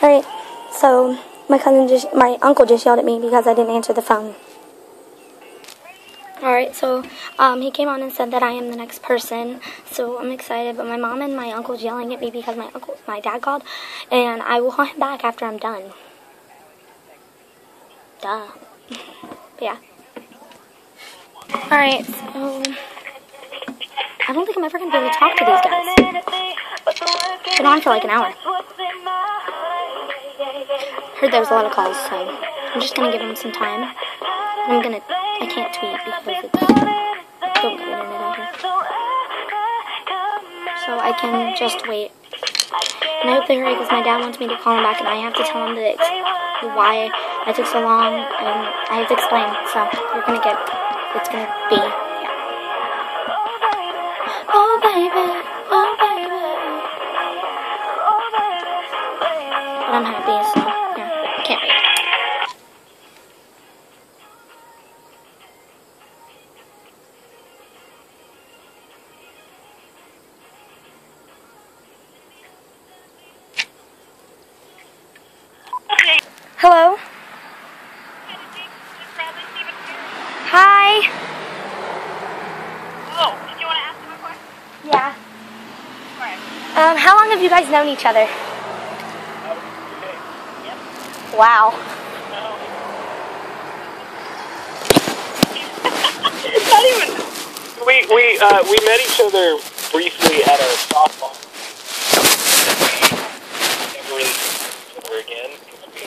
Alright, so my cousin just, my uncle just yelled at me because I didn't answer the phone. Alright, so um, he came on and said that I am the next person, so I'm excited. But my mom and my uncle's yelling at me because my uncle, my dad called, and I will call him back after I'm done. Duh. yeah. Alright, so I don't think I'm ever gonna be able to talk to these guys. Been on for like an hour. Heard there was a lot of calls, so I'm just gonna give him some time. I'm gonna. I can't tweet because it's don't have internet out here. So I can just wait. And I hope they hurry because my dad wants me to call him back, and I have to tell him that why I took so long, and I have to explain. So you're gonna get. It's gonna be. Yeah. Oh baby, oh baby. But I'm happy, so can't. Hello. Hi. Oh, did you want to ask him a question? Yeah. Um, how long have you guys known each other? Yep. Wow. Not even. We we uh, we met each other briefly at a softball. We never really saw each other again because we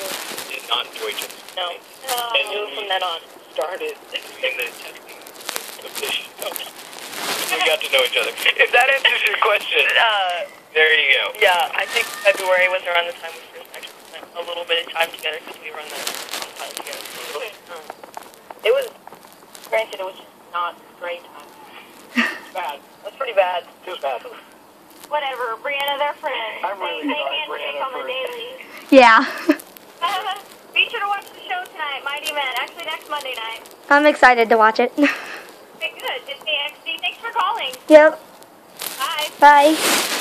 did not enjoy each other. No. And you from then on. Started in the testing position. We got to know each other. If that answers your question, Uh, there you go. yeah, I think February was around the time we first actually spent a little bit of time together because we run the time together. Um, it was, granted, it was just not great time. Bad. It was pretty bad. Just bad. Whatever, Briana, they're friends. I'm really they, they sorry, handshake Briana, on the for- daily. Yeah. Be sure to watch the show tonight, Mighty Med. Actually, next Monday night. I'm excited to watch it. Okay, good. Disney XD, thanks for calling. yep. Bye. Bye.